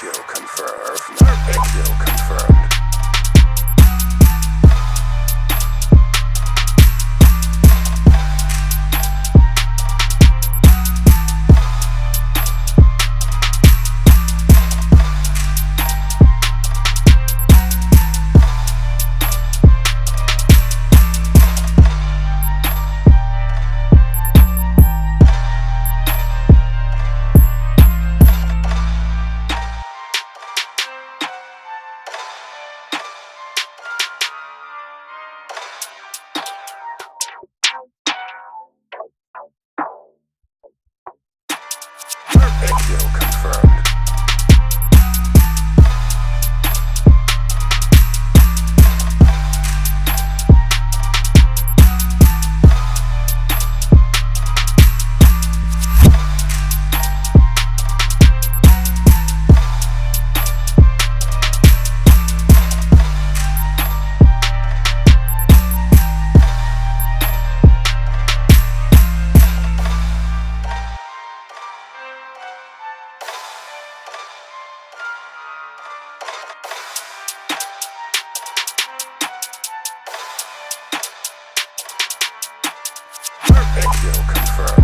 It will still confirm.